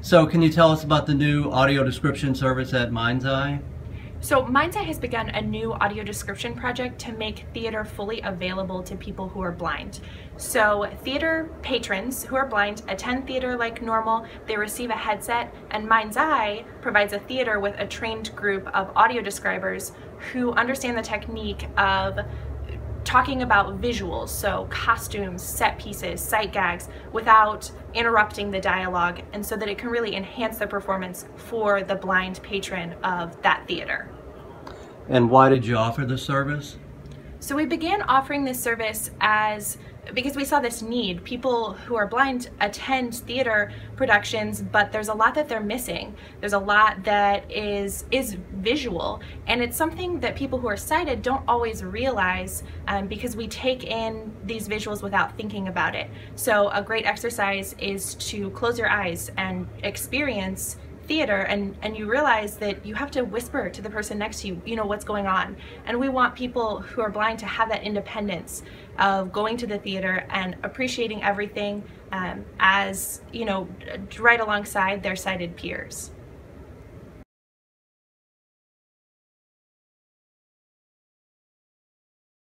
So can you tell us about the new audio description service at MindsEye? So MindsEye has begun a new audio description project to make theater fully available to people who are blind. So theater patrons who are blind attend theater like normal, they receive a headset, and MindsEye provides a theater with a trained group of audio describers who understand the technique of talking about visuals, so costumes, set pieces, sight gags, without interrupting the dialogue, and so that it can really enhance the performance for the blind patron of that theater. And why did you offer the service? So we began offering this service as because we saw this need. People who are blind attend theater productions, but there's a lot that they're missing. There's a lot that is is visual, and it's something that people who are sighted don't always realize um, because we take in these visuals without thinking about it. So a great exercise is to close your eyes and experience theater and and you realize that you have to whisper to the person next to you you know what's going on. And we want people who are blind to have that independence of going to the theater and appreciating everything um, as you know right alongside their sighted peers